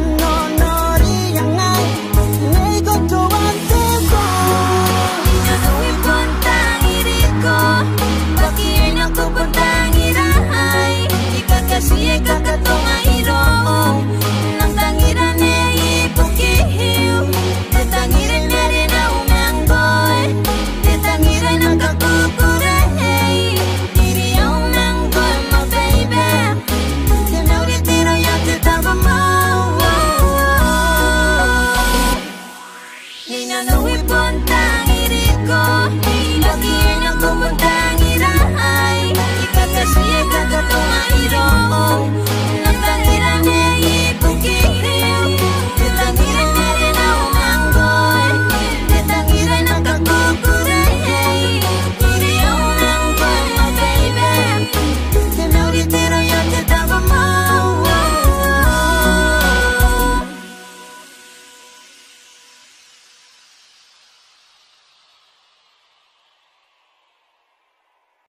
no